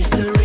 used to